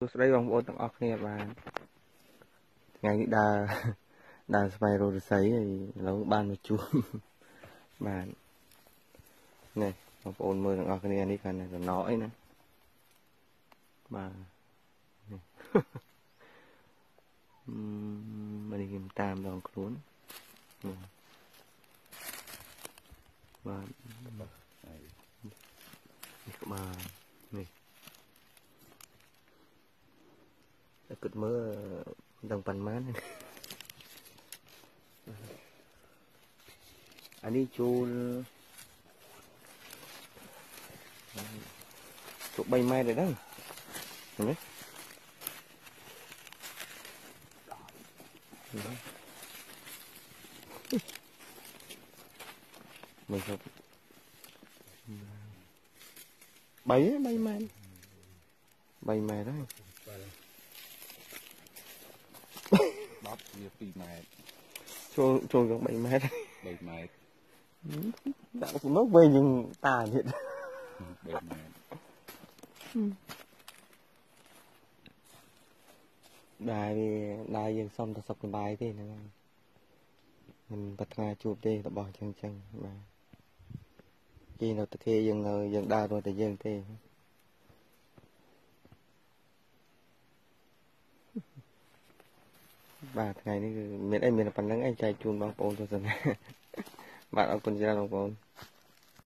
សួស្តីបងប្អូនទាំងអស់គ្នាបានថ្ងៃនេះដើរដើរស្វែងរកឫស្សីហើយឥឡូវបានមកជួបបាននេះបងប្អូនមើលទាំងអស់គ្នានេះគាត់តំណក់អីណាបាទនេះមិននេះតាមដងខ្លួនបាទនេះក្បាលនេះ តែគិតមើលមិនដឹងប៉ុន្មានអានេះជួលជួល3ម៉ែត្រដែរឃើញទេមើលទៅ3 3ម៉ែត្រ3ម៉ែត្រហើយ វា2ម៉ែត្រចូលចូលយ៉ាង3ម៉ែត្រ3ម៉ែត្រដាក់មកវិញយើងតាទៀត3ម៉ែត្រដែរវាដែរយើងសុំតែសុខសប្បាយទេហ្នឹងហើយមិនប្រាថ្នាជួបទេរបស់ចឹងចឹងបាទគេនៅតែគេយើងយើងដើររត់តែយើងទេ បាទថ្ងៃនេះគឺមានអីមានប៉ុណ្្នឹងឯងចែកជូនបងប្អូនទស្សនាបាទអរគុណច្រើនបងប្អូន